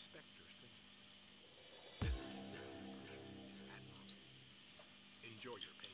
respect your. This is Admiral. Enjoy your pay.